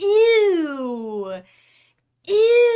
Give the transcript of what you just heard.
Ew. Ew.